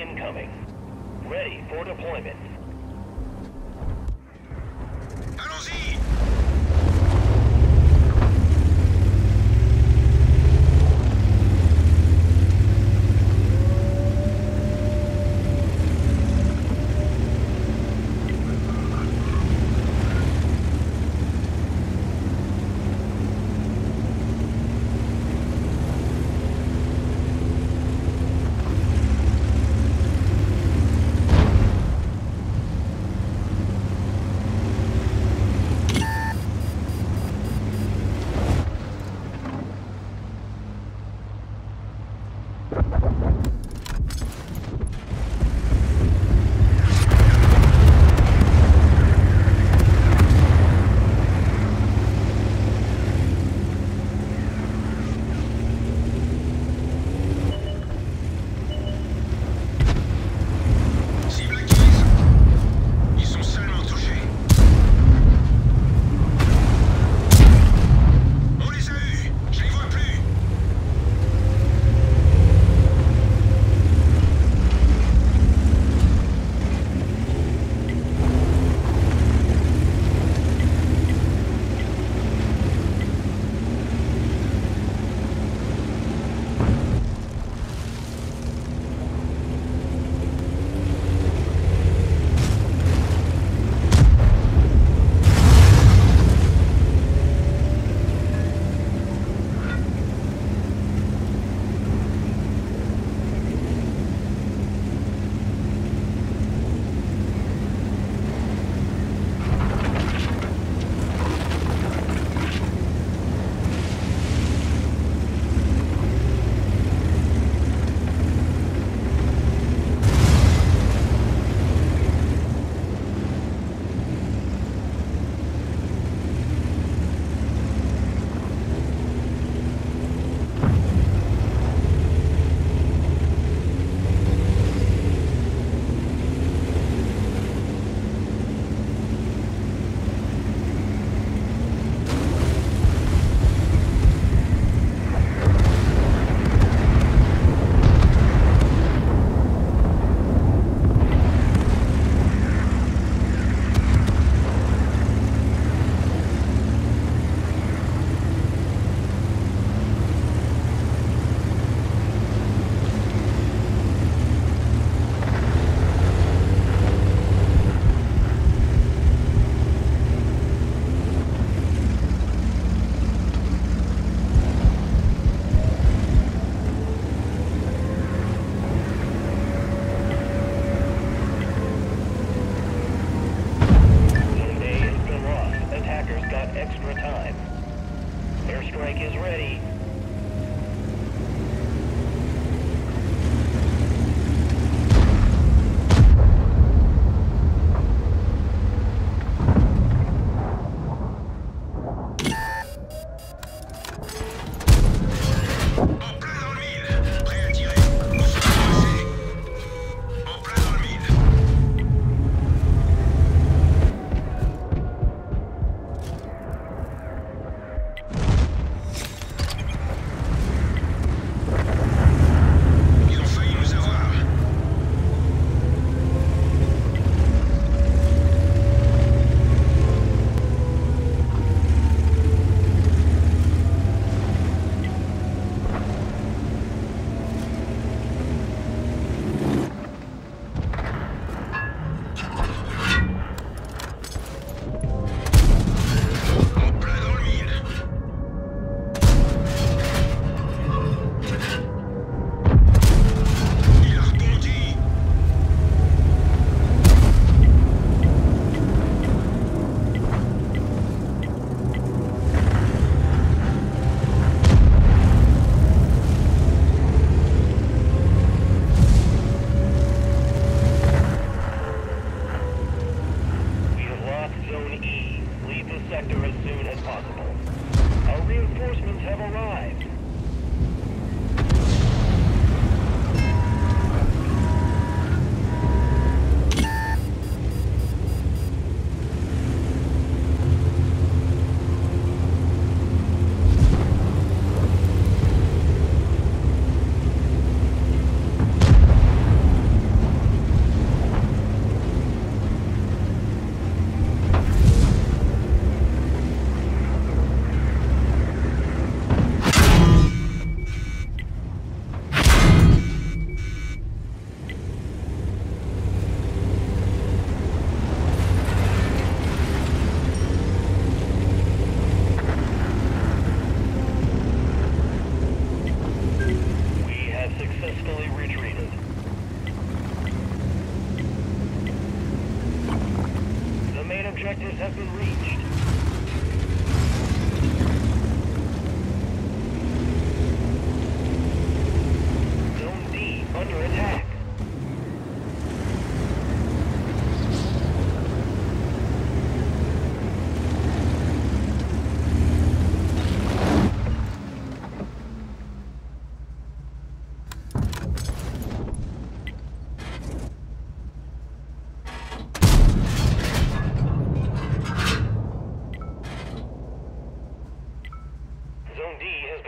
incoming. Ready for deployment.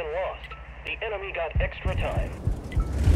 Been lost. The enemy got extra time.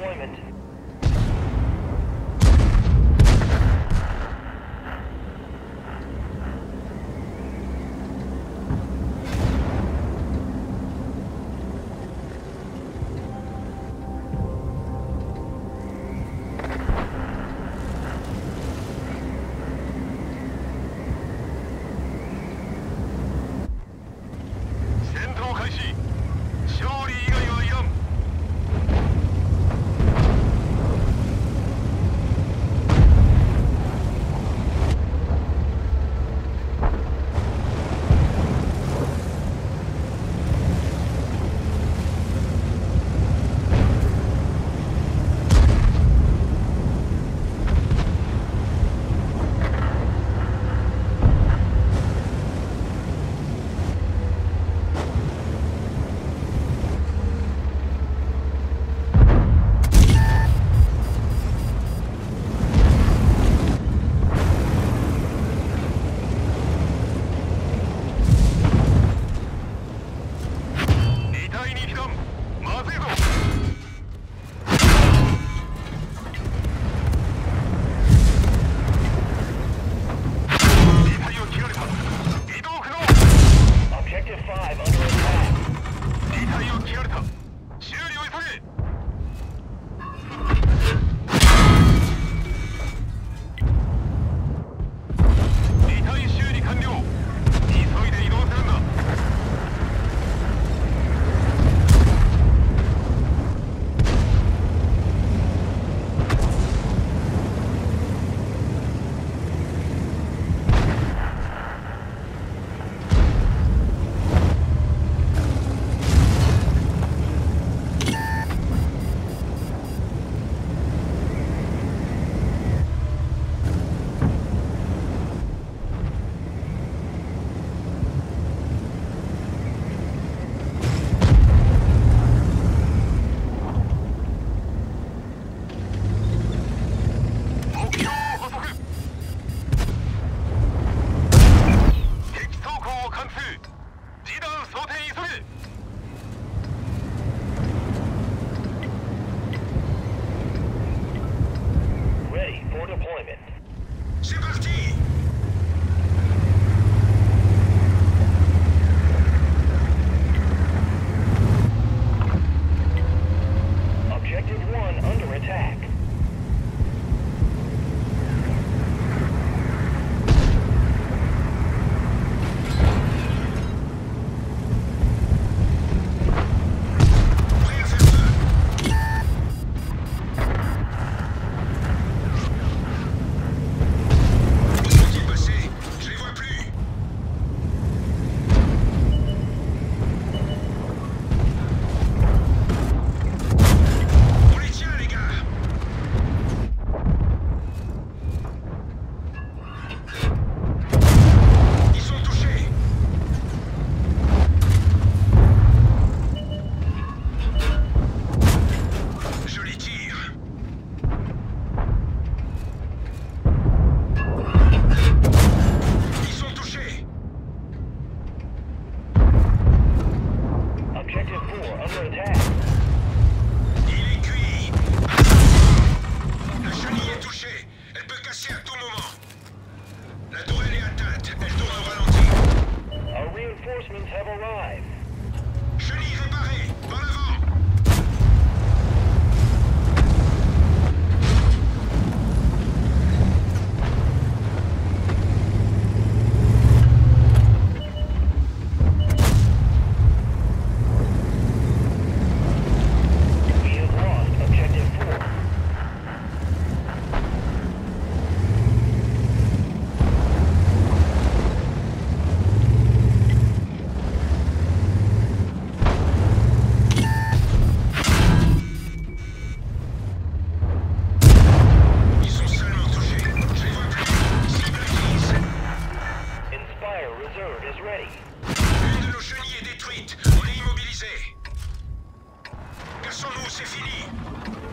Deployment.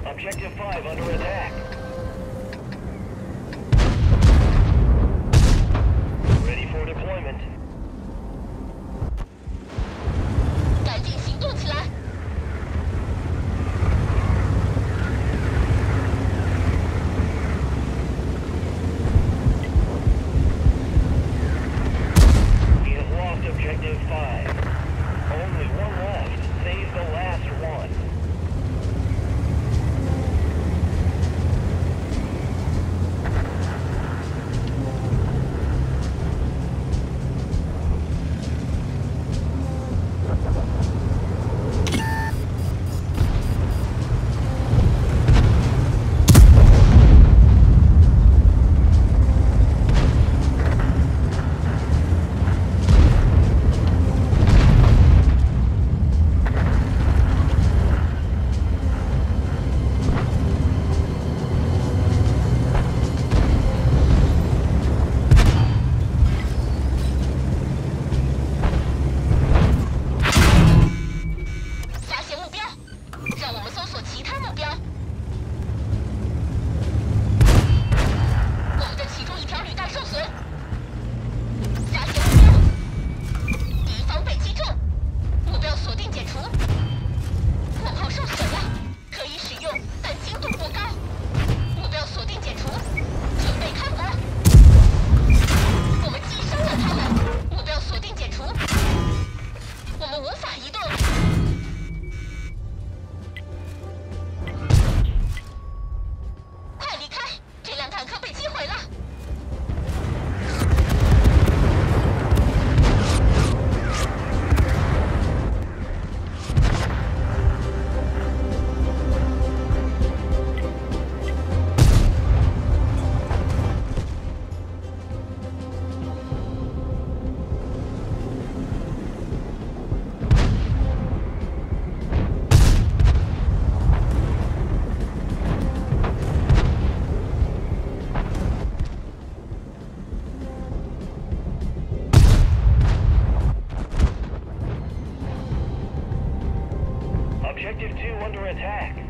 Objective 5 under attack. Under attack.